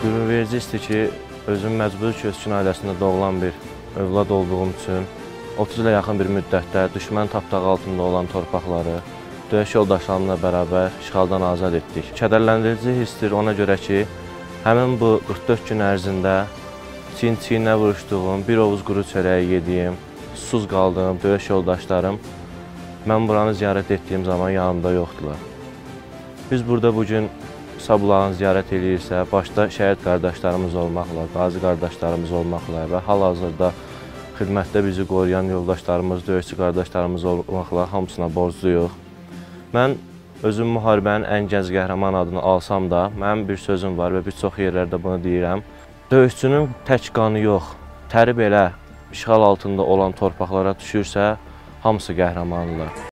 Qürurverici histir ki, özüm məcburi köçkün ailəsində doğulan bir övlad olduğum üçün 30 ilə yaxın bir müddətdə düşmən tapdağı altında olan torpaqları döyüş yoldaşlarımla bərabər işğaldan azad etdik. Kədərləndirici hissdir ona görə ki, həmin bu 44 gün ərzində çiyin-çiyinə vuruşduğum, bir ovuz quru çörəyi yediyim, susuz qaldığım döyüş yoldaşlarım mən buranı ziyarət etdiyim zaman yanımda yoxdular. Biz burada bugün Sabulağın ziyarət eləyirsə, başda şəhid qardaşlarımız olmaqla, qazi qardaşlarımız olmaqla və hal-hazırda xidmətdə bizi qoruyan yoldaşlarımız, döyüşçü qardaşlarımız olmaqla hamısına borcluyuq. Mən özüm müharibənin ən gənc qəhrəman adını alsam da, mənim bir sözüm var və bir çox yerlərdə bunu deyirəm. Döyüşçünün tək qanı yox, təri belə işğal altında olan torpaqlara düşürsə, hamısı qəhrəmanlar.